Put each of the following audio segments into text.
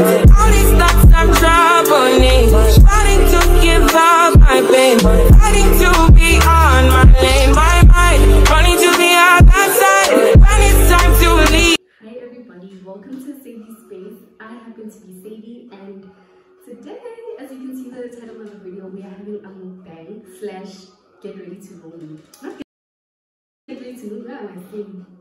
I'm to give up my pain. To be on my to. Hi everybody, welcome to Sadi Space. I happen to be Sadi and today, as you can see the title of the video, we are having a mukbang slash get ready to move. Not get ready to what am I?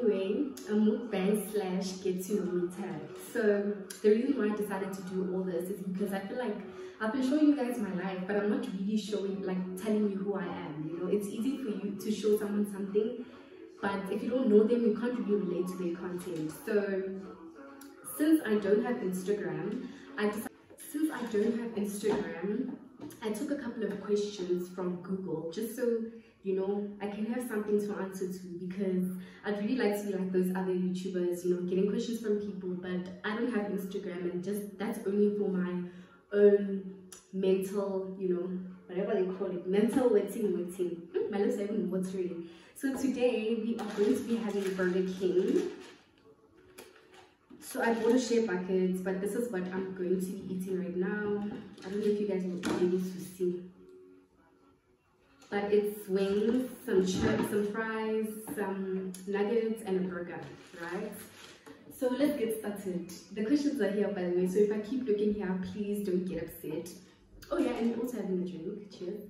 Anyway, a mukbang slash get to know me tag. So the reason why I decided to do all this is because I feel like I've been showing you guys my life, but I'm not really showing like telling you who I am. You know, it's easy for you to show someone something but if you don't know them you can't really relate to their content so since i don't have instagram i decided since i don't have instagram i took a couple of questions from google just so you know i can have something to answer to because i'd really like to be like those other youtubers you know getting questions from people but i don't have instagram and just that's only for my own mental you know whatever they call it mental wetting wetting hmm, my lips are even watering so today we are going to be having Burger King. So I bought a share bucket, but this is what I'm going to be eating right now. I don't know if you guys will be able to see. But it's wings, some chips, some fries, some nuggets, and a burger, right? So let's get started. The questions are here by the way, so if I keep looking here, please don't get upset. Oh yeah, and also having a drink. Cheers.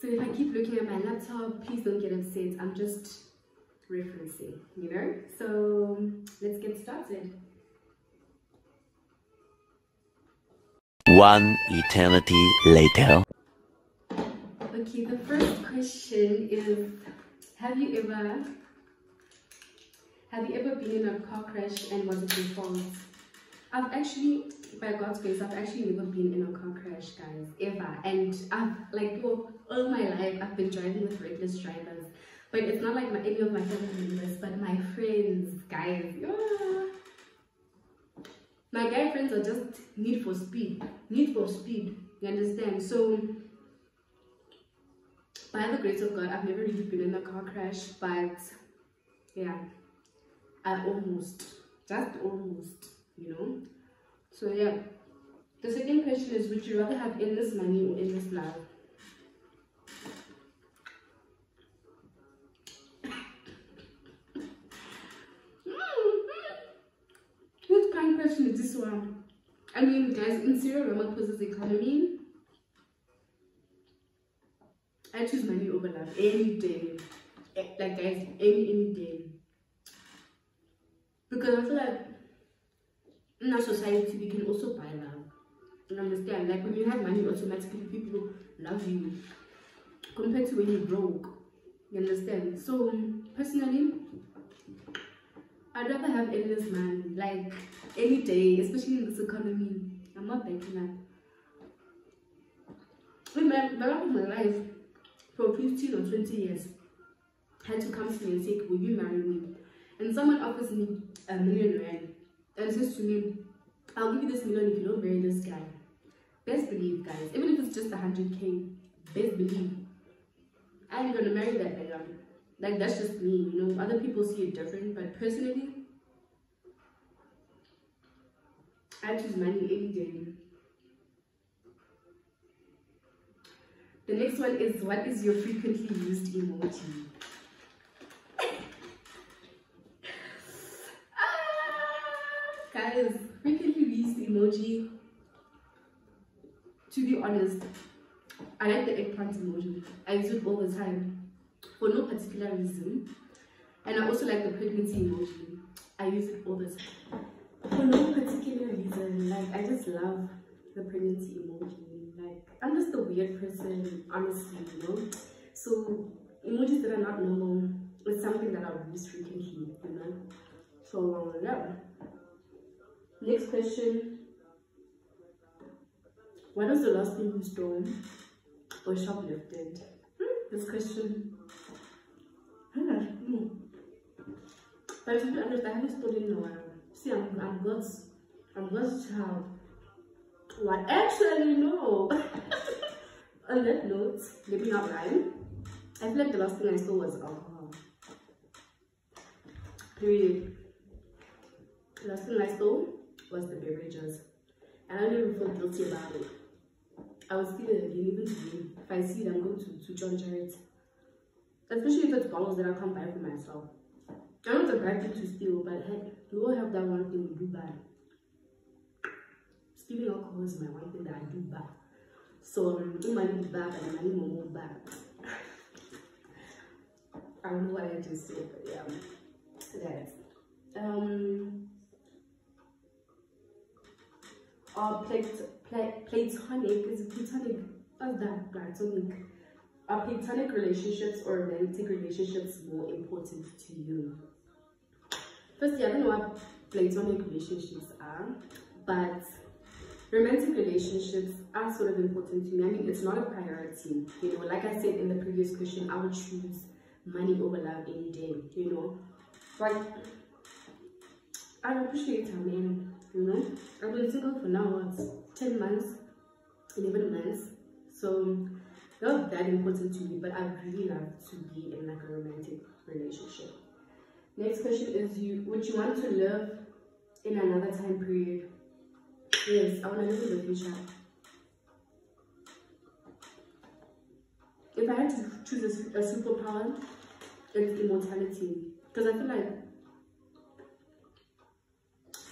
So if I keep looking at my laptop, please don't get upset. I'm just referencing, you know? So let's get started. One eternity later. Okay, the first question is Have you ever have you ever been in a car crash and was it your fault? I've actually, by God's grace, I've actually never been in a car crash, guys, ever. And I've, like, all, all my life, I've been driving with reckless drivers. But it's not like my, any of my family members, but my friends, guys. Yeah. My guy friends are just need for speed. Need for speed. You understand? So, by the grace of God, I've never really been in a car crash, but yeah, I almost, just almost you know? So yeah the second question is would you rather have endless money or endless love? What kind of question is this one. I mean guys in Cyril Ramaphosa's economy i choose money over love any day. Eh, like guys any any day. Because i feel like in our society we can also buy love you understand? Like when you have money automatically people love you. Compared to when you're broke. You understand? So personally i'd rather have endless money. Like any day especially in this economy. I'm not banking up of my life for 15 or 20 years had to come to me and say will you marry me and someone offers me a million rand and says to me, I'll give you this million if you don't marry this guy. Best believe, guys, even if it's just 100k, best believe, I ain't gonna marry that guy. Like, that's just me, you know. Other people see it different, but personally, I choose money any day. The next one is what is your frequently used emoji? Ah, guys frequently used emoji to be honest i like the eggplant emoji. I use it all the time for no particular reason. And i also like the pregnancy emoji. I use it all the time. For no particular reason like i just love the pregnancy emoji like i'm just a weird person honestly you know so emojis that are not normal is something that i use frequently you know so yeah Next question. What was the last thing you stole or shoplifted? Hmm, this question. Hmm. But to be honest, I haven't stolen in a while. See, I'm, I'm God's, I'm God's child. What? Actually, no. On that note, let me not lie. I feel like the last thing I saw was oh, alcohol. Period. last thing I stole was the beverages. And I don't even feel guilty about it. I will steal again, even today. If I see it, I'm going to, to charge it. Especially if it's bottles that I can't buy for myself. I'm not a bad to steal, but heck, we all have that one thing we do bad. Stealing alcohol is my one thing that I do bad. So, in my bad and my more bad. I don't know what I just said, but yeah, that's um are plat plat platonic is platonic? What's that platonic. Are platonic relationships or romantic relationships more important to you? Firstly i don't know what platonic relationships are but romantic relationships are sort of important to me i mean it's not a priority you know like i said in the previous question i would choose money over love any day you know But I appreciate a man, you know. I've been single for now, what, 10 months, 11 months. So, not that important to me, but I really love to be in like a romantic relationship. Next question is you would you want to live in another time period? Yes, I want to live in the future. If I had to choose a, a superpower, it's immortality. Because I feel like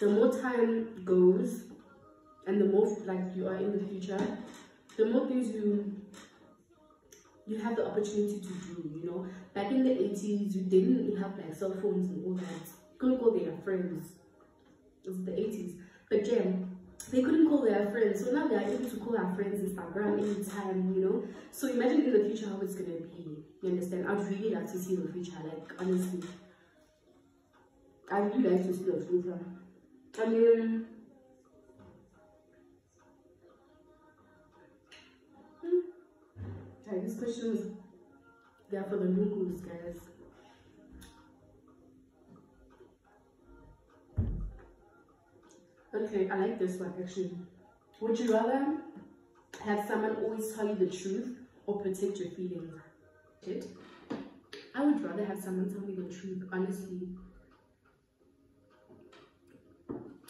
the more time goes and the more like you are in the future, the more things you you have the opportunity to do, you know. Back in the 80s, you didn't have like cell phones and all that. Couldn't call their friends. It was the 80s. But yeah, they couldn't call their friends. So now they are able to call their friends Instagram anytime, you know. So imagine in the future how it's gonna be. You understand? I'd really like to see the future, like honestly. I really like to see the future. I mean, hmm. these questions they are for the lungus, guys. Okay, I like this one actually. Would you rather have someone always tell you the truth or protect your feelings? I would rather have someone tell me the truth, honestly.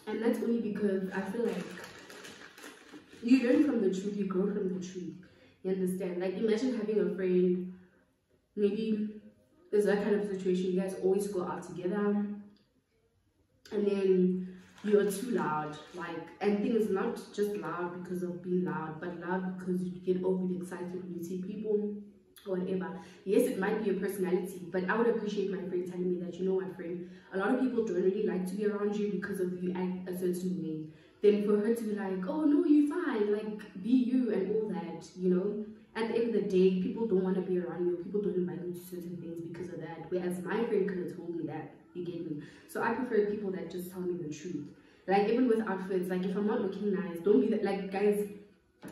And that's only because I feel like you learn from the truth, you grow from the truth. You understand? Like imagine having a friend, maybe there's that kind of situation, you guys always go out together and then you're too loud. Like and things not just loud because of being loud but loud because you get overly excited when you see people or whatever. Yes it might be your personality but i would appreciate my friend telling me that you know what friend? A lot of people don't really like to be around you because of you act a certain way. Then for her to be like oh no you're fine like be you and all that you know? At the end of the day people don't want to be around you. People don't invite you to certain things because of that. Whereas my friend could have told me that you get me. So i prefer people that just tell me the truth. Like even with outfits like if i'm not looking nice don't be that like guys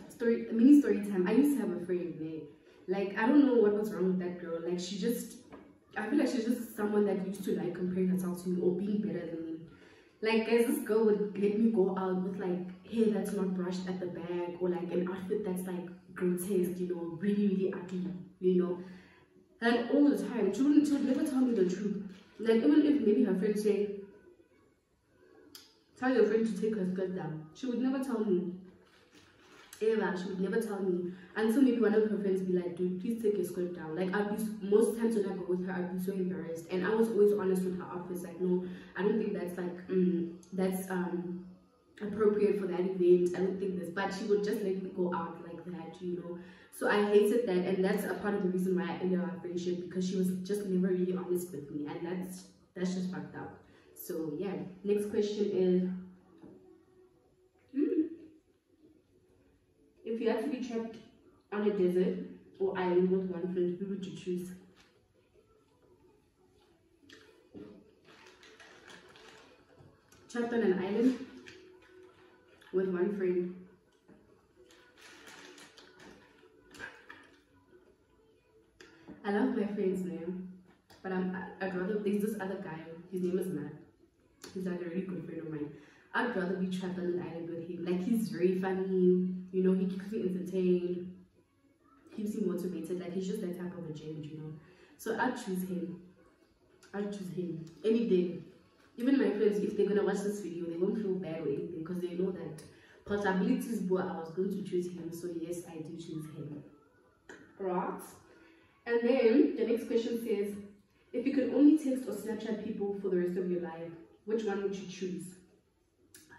story mini story time. I used to have a friend there. Like i don't know what was wrong with that girl. Like she just i feel like she's just someone that used to like comparing herself to me or being better than me. Like guys this girl would let me go out with like hair that's not brushed at the back or like an outfit that's like grotesque you know really really ugly you know. And all the time she wouldn't she would never tell me the truth like even if maybe her friend say tell your friend to take her skirt down she would never tell me. Ever she would never tell me. Until maybe one of her friends be like dude please take your skirt down. Like i'd be most times when i go with her i'd be so embarrassed. And i was always honest with her office, like no i don't think that's like mm, that's um appropriate for that event. I don't think this. But she would just let me go out that you know? So i hated that and that's a part of the reason why i ended our friendship because she was just never really honest with me and that's that's just fucked up. So yeah next question is hmm, if you had to be trapped on a desert or island with one friend who would you choose? Trapped on an island with one friend I love my friend's name, but I'm, I'd rather, there's this other guy, his name is Matt. He's like a really good friend of mine. I'd rather be an island with him. Like, he's very funny, you know, he keeps me entertained, keeps me motivated. Like, he's just that type of a gent, you know. So I'd choose him. I'd choose him any day. even my friends, if they're gonna watch this video, they won't feel bad or anything because they know that possibilities boy I was going to choose him, so yes, I do choose him. Right? And then the next question says, if you could only text or Snapchat people for the rest of your life, which one would you choose?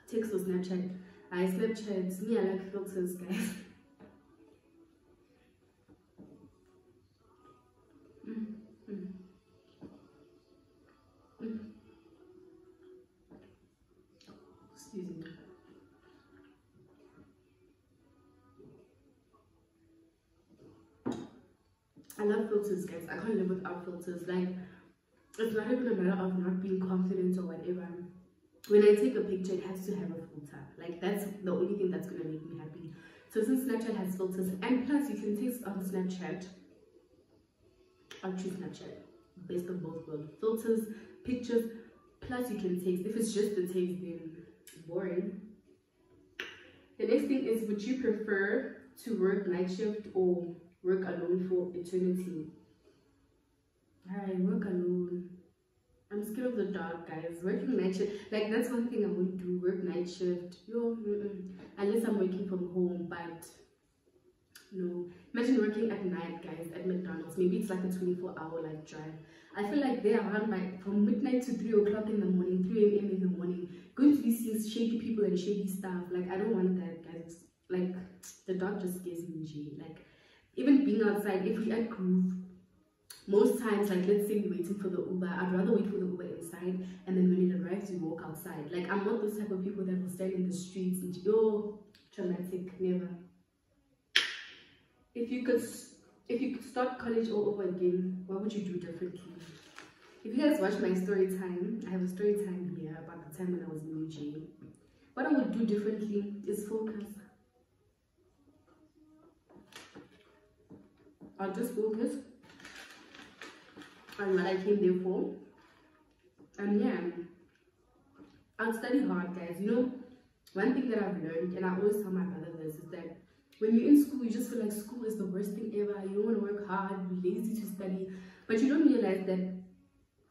Text or Snapchat? I Snapchat. Me, I like filters, guys. I love filters, guys. I can't live without filters. Like, it's not even a matter of not being confident or whatever. When I take a picture, it has to have a filter. Like, that's the only thing that's gonna make me happy. So since Snapchat has filters, and plus you can text on Snapchat, I'll choose Snapchat. Best of both worlds. Filters, pictures, plus you can text. If it's just the text, then boring. The next thing is, would you prefer to work night shift or work alone for eternity? I work alone. I'm scared of the dark, guys. Working night shift, like that's one thing I won't do. Work night shift, yo, unless I'm working from home. But no, imagine working at night, guys, at McDonald's. Maybe it's like a 24-hour like drive. I feel like they're around like from midnight to three o'clock in the morning, 3 a.m. in the morning, going to be seeing shady people and shady stuff. Like I don't want that, guys. Like the dark just scares me, G. Like even being outside, if we at Groove most times like let's say we're waiting for the uber i'd rather wait for the uber inside and then when it arrives we walk outside. Like i'm not those type of people that will stand in the streets and oh traumatic never. If you could if you could start college all over again what would you do differently? If you guys watch my story time i have a story time here about the time when i was in ug what i would do differently is focus i'll just focus and what I came there for. And yeah, I'll study hard, guys. You know, one thing that I've learned, and I always tell my brother this, is that when you're in school, you just feel like school is the worst thing ever. You don't want to work hard, you're lazy to study. But you don't realize that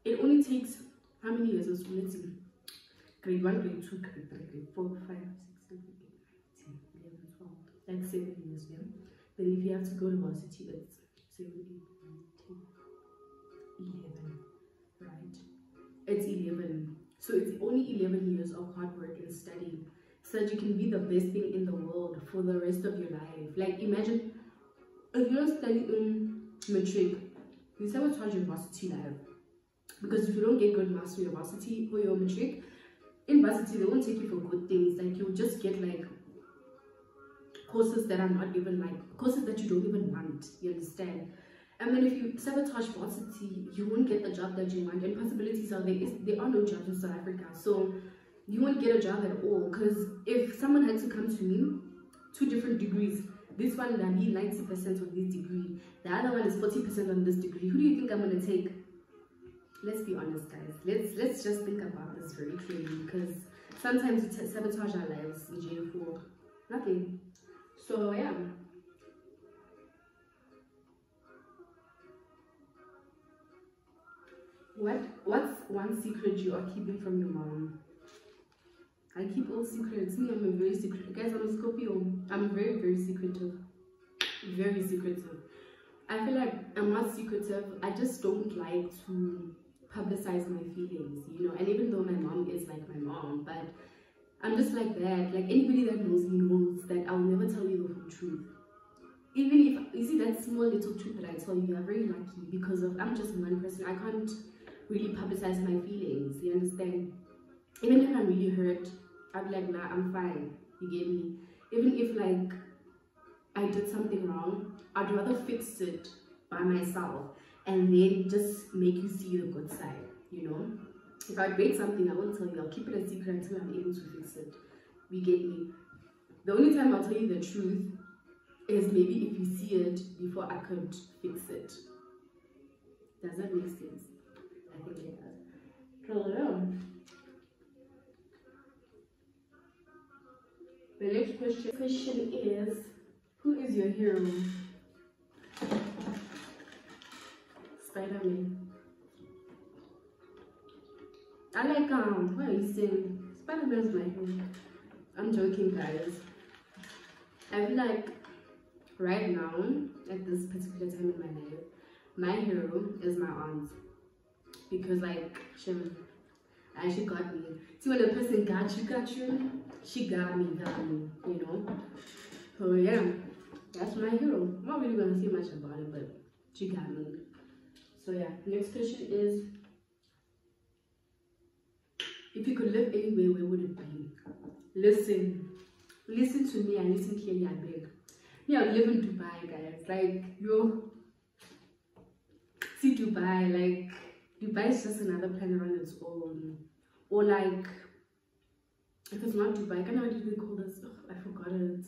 it only takes how many years of school? Let's see. Grade 1, grade 2, grade 3, grade 4, 5, 6, 7, 8, 9, 10, 11, 12. Like 7 years, yeah? Then if you have to go to varsity, it's 7, 8, 9, 10, 11 right. It's 11 so it's only 11 years of hard work and study so that you can be the best thing in the world for the rest of your life. Like imagine if you're studying matric you sabotage your varsity life? Because if you don't get good marks for your varsity for your matric in varsity they won't take you for good things. Like you'll just get like courses that are not even like courses that you don't even want you understand and then if you sabotage varsity, you won't get the job that you want. And possibilities are there is there are no jobs in South Africa. So you won't get a job at all. Because if someone had to come to me, two different degrees, this one will be 90% of this degree, the other one is 40% on this degree. Who do you think I'm gonna take? Let's be honest, guys. Let's let's just think about this very clearly because sometimes we sabotage our lives in jail for nothing. So yeah. What what's one secret you are keeping from your mom? I keep all secrets. Me, I'm a very secret. Guys, I'm a Scorpio. I'm very, very secretive. Very secretive. I feel like I'm not secretive. I just don't like to publicize my feelings, you know. And even though my mom is like my mom, but I'm just like that. Like anybody that knows me knows that I'll never tell you the whole truth. Even if you see that small little truth that I tell you, you're very lucky because of I'm just one person. I can't really publicize my feelings. You understand? Even if I'm really hurt, I'll be like, nah, I'm fine. You get me? Even if like I did something wrong, I'd rather fix it by myself and then just make you see the good side, you know? If I break something, I won't tell you. I'll keep it a secret until I'm able to fix it. You get me? The only time I'll tell you the truth is maybe if you see it before I could fix it. Does that make sense? I think it does. On. The next question question is Who is your hero? Spider-Man. I like um what are you saying? Spider-Man's my hero. I'm joking guys. I feel like right now, at this particular time in my life, my hero is my aunt. Because like she actually got me. See when a person got you, got you, she got me, got me, you know? So yeah, that's my hero. I'm not really gonna say much about it, but she got me. So yeah, next question is if you could live anywhere, where would it be? Listen, listen to me and listen clearly, I beg. Me, I live in Dubai, guys. Like, yo, see Dubai, like, Dubai is just another planet on its own. Or like, if it's not Dubai, I can't what do they call this? Oh, I forgot it.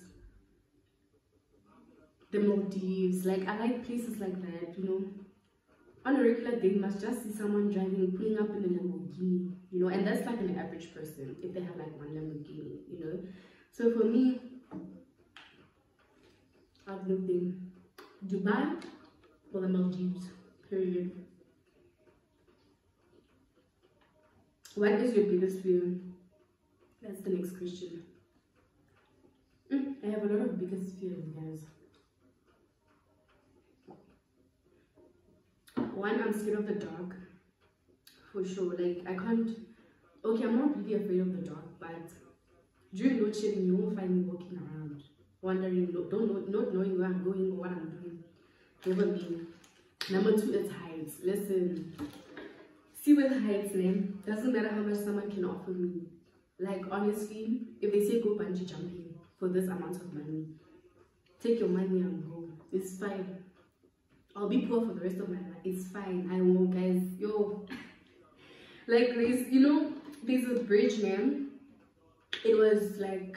The Maldives. Like, I like places like that, you know on a regular day, you must just see someone driving, pulling up in a Lamborghini, you know, and that's like an average person if they have like one Lamborghini, you know. So for me, I've lived in Dubai or the Maldives, period. What is your biggest fear? That's the next question. Mm, I have a lot of biggest fears, guys. One i'm scared of the dark for sure. Like i can't okay i'm not really afraid of the dark but during load shedding you won't find me walking around wondering don't know not knowing where i'm going or what i'm doing. Over me number two is heights. Listen see with heights man. Doesn't matter how much someone can offer me. Like honestly if they say go bungee jumping for this amount of money take your money and go. It's fine I'll be poor for the rest of my life. It's fine. I won't, guys. Yo. like this, you know, there's a bridge, man. It was like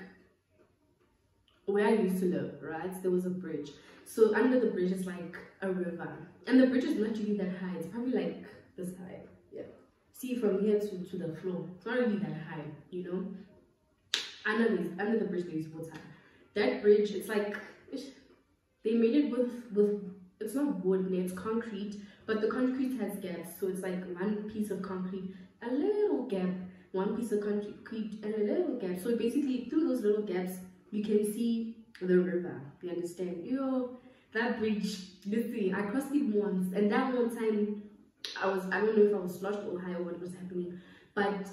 where I used to live, right? There was a bridge. So under the bridge is like a river. And the bridge is not really that high. It's probably like this high. Yeah. See from here to, to the floor. It's not really that high, you know? Under this under the bridge there is water. That bridge, it's like they made it with with it's not wood it's concrete but the concrete has gaps. So it's like one piece of concrete a little gap one piece of concrete and a little gap. So basically through those little gaps you can see the river. You understand? Yo that bridge listen i crossed it once and that one time i was i don't know if i was lost or high or what was happening but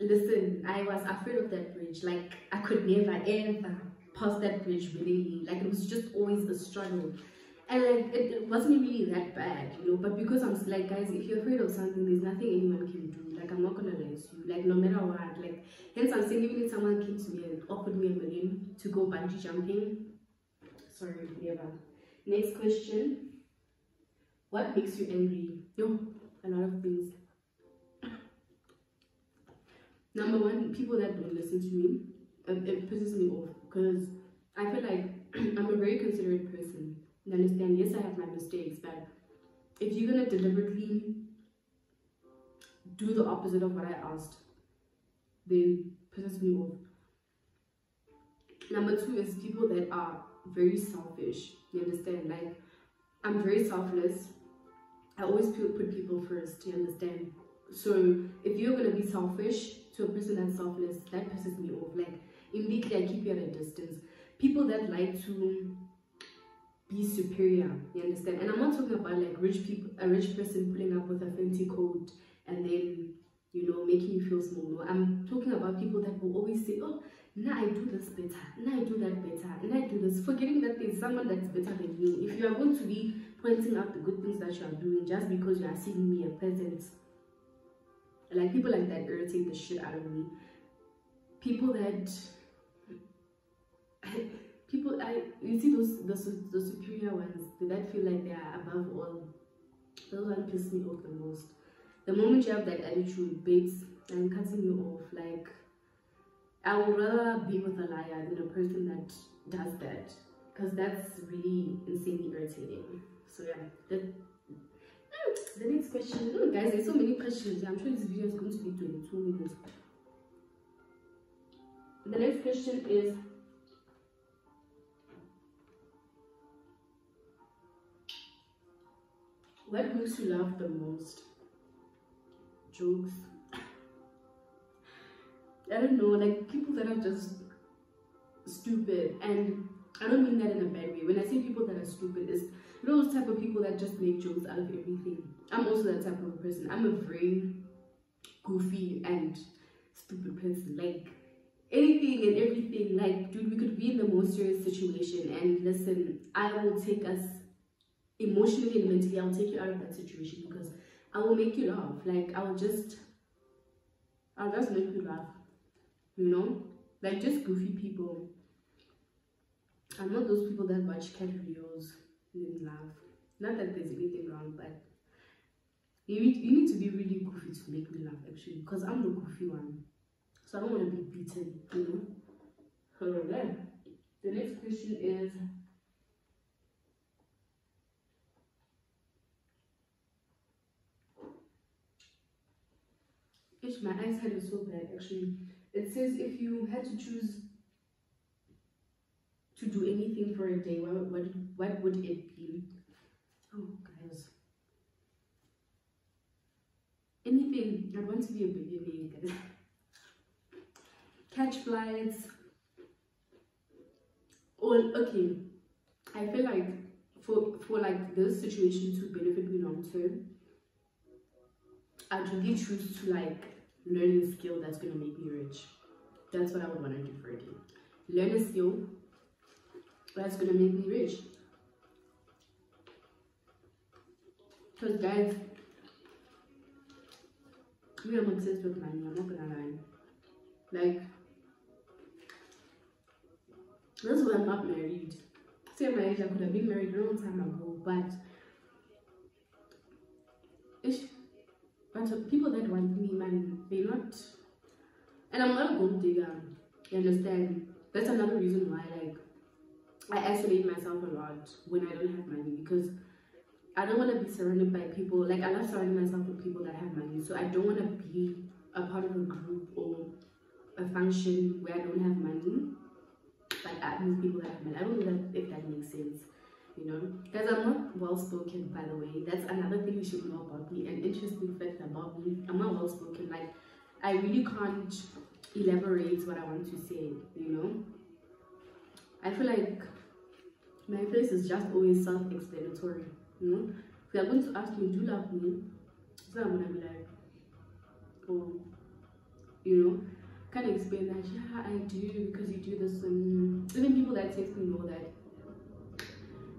listen i was afraid of that bridge. Like i could never ever pass that bridge willingly. Like it was just always a struggle and like it, wasn't really that bad you know but because i'm like guys if you're afraid of something there's nothing anyone can do. Like i'm not gonna let you. Like no matter what like hence i'm saying even if someone came to me and offered me a million to go bungee jumping sorry never next question. What makes you angry? Yo a lot of things. Number one people that don't listen to me it, it pisses me off because i feel like i'm a very considerate person you understand? Yes, I have my mistakes, but if you're gonna deliberately do the opposite of what I asked, then pisses me off. Number two is people that are very selfish. You understand? Like, I'm very selfless. I always put people first. You understand? So if you're gonna be selfish to a person that's selfless, that pisses me off. Like immediately I keep you at a distance. People that like to be superior you understand? And i'm not talking about like rich people a rich person pulling up with a fancy coat and then you know making you feel small. No i'm talking about people that will always say oh now i do this better. Now i do that better. And i do this. Forgetting that there's someone that's better than you. If you are going to be pointing out the good things that you are doing just because you are seeing me a peasant like people like that irritate the shit out of me. People that people i you see those the, the superior ones that feel like they are above all those ones piss me off the most. The moment you have that attitude babes i'm cutting you off. Like i would rather be with a liar than a person that does that because that's really insanely irritating. So yeah the, mm, the next question oh, guys there's so many questions. I'm sure this video is going to be 22 minutes. The next question is What makes you laugh the most? Jokes. I don't know, like people that are just stupid and I don't mean that in a bad way. When I say people that are stupid, know those type of people that just make jokes out of everything. I'm also that type of person. I'm a very goofy and stupid person. Like anything and everything. Like, dude, we could be in the most serious situation and listen, I will take us emotionally and mentally, I'll take you out of that situation because I will make you laugh. Like I will just I'll just make you laugh. You know? Like just goofy people. I'm not those people that watch cat videos and laugh. Not that there's anything wrong, but you need, you need to be really goofy to make me laugh actually because I'm the goofy one. So I don't want to be beaten, you know? So then, the next question is My eyesight is so bad actually. It says if you had to choose to do anything for a day, what, what, what would it be? Oh, guys. Anything. I want to be a billionaire, guys. Catch flights. Or, okay. I feel like for, for like this situation to benefit me long term, I'd really choose to like learn a skill that's gonna make me rich. That's what I would want to do for a day. Learn a skill that's gonna make me rich. Because guys, me I'm obsessed with money, I'm not gonna lie. Like that's why I'm not married. Say my age, I could have been married a long time ago, but but people that want me, man, they're not. And I'm not a gold digger. You understand? That's another reason why, like, I isolate myself a lot when I don't have money because I don't want to be surrounded by people. Like, I love surrounding myself with people that have money. So I don't want to be a part of a group or a function where I don't have money. But I mean, people that have money. I don't know if that makes sense you know. Guys i'm not well spoken by the way. That's another thing you should know about me. An interesting fact about me i'm not well spoken. Like i really can't elaborate what i want to say you know? I feel like my face is just always self-explanatory you know? If you're going to ask me do you love me? So i'm gonna be like oh you know? Can't explain that. Yeah i do because you do this and even people that text me know that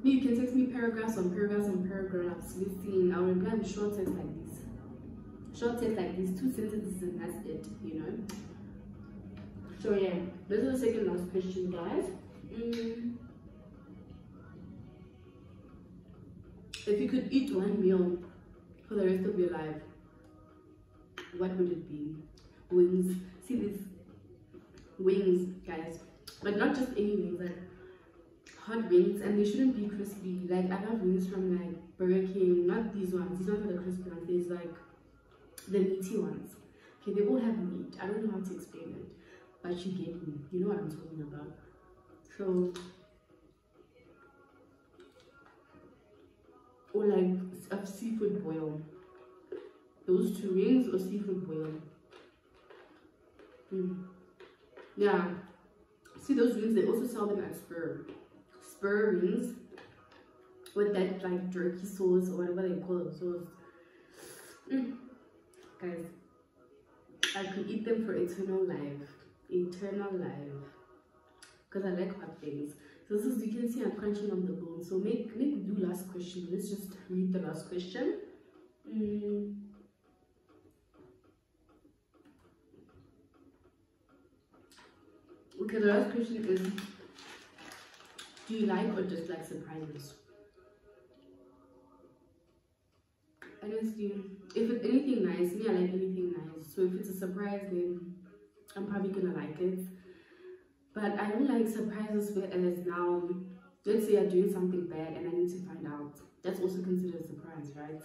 me, you can text me paragraphs on paragraphs on paragraphs. Listen, I'll reply with short text like this. Short text like this, two sentences and that's it, you know. So yeah, this is the second last question, guys. Mm. If you could eat one meal for the rest of your life, what would it be? Wings. See this wings, guys. But not just any wings, like hot wings and they shouldn't be crispy. Like I love wings from like Burger King, not these ones. These ones are the crispy ones. There's like the meaty ones. Okay, they all have meat. I don't know how to explain it, but you get me. You know what I'm talking about. So, or like a seafood boil. Those two wings or seafood boil. Mm. Yeah. See those wings? They also sell them at Spur spur with that like jerky sauce or whatever they call the sauce. Mm. Guys, I could eat them for eternal life. Eternal life. Because I like hot things. So this is, you can see I'm crunching on the bone. So make, make do last question. Let's just read the last question. Mm. Okay, the last question is do you like or dislike surprises? Honestly, if it's anything nice, me I like anything nice. So if it's a surprise, then I'm probably gonna like it. But I don't like surprises whereas now, let's say you're doing something bad and I need to find out. That's also considered a surprise, right?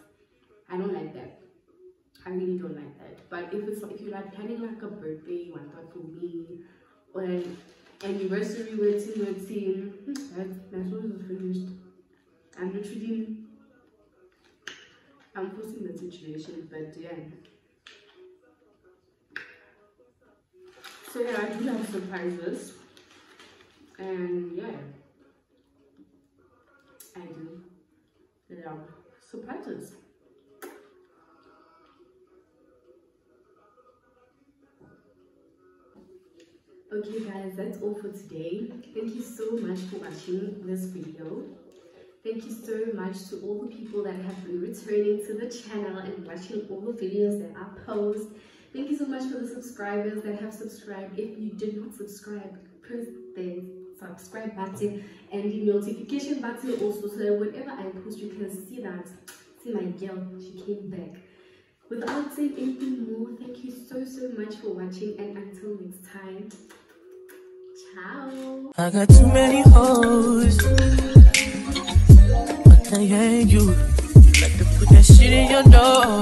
I don't like that. I really don't like that. But if it's if you like planning like a birthday, one for me, or anniversary wedding wedding that my soul is finished i'm literally i'm forcing the situation but yeah So yeah, I do have surprises. And yeah. I do. Yeah. Surprises. Okay guys, that's all for today. Thank you so much for watching this video. Thank you so much to all the people that have been returning to the channel and watching all the videos that I post. Thank you so much for the subscribers that have subscribed. If you did not subscribe, press the subscribe button and the notification button also so that whenever I post you can see that. See my girl, she came back. Without saying anything more, thank you so so much for watching and until next time. Ciao. I got too many hoes. But I ain't you. You like to put that shit in your nose.